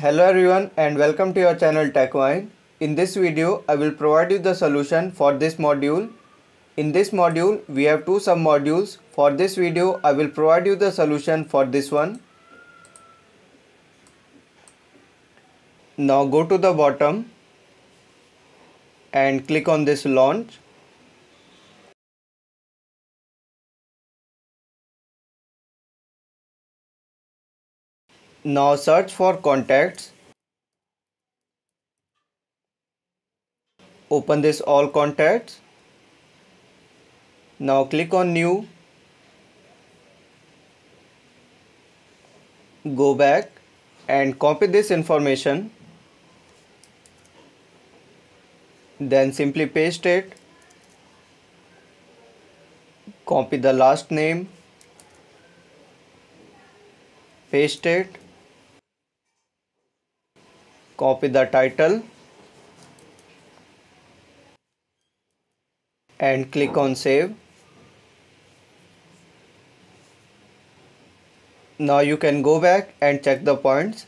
Hello everyone and welcome to your channel TechVine. In this video, I will provide you the solution for this module. In this module, we have two sub-modules. For this video, I will provide you the solution for this one. Now go to the bottom and click on this launch. Now search for contacts. Open this all contacts. Now click on new. Go back and copy this information. Then simply paste it. Copy the last name. Paste it copy the title and click on save. Now you can go back and check the points.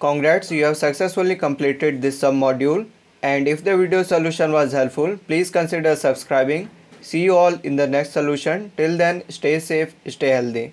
Congrats, you have successfully completed this sub module. And if the video solution was helpful, please consider subscribing See you all in the next solution. Till then, stay safe, stay healthy.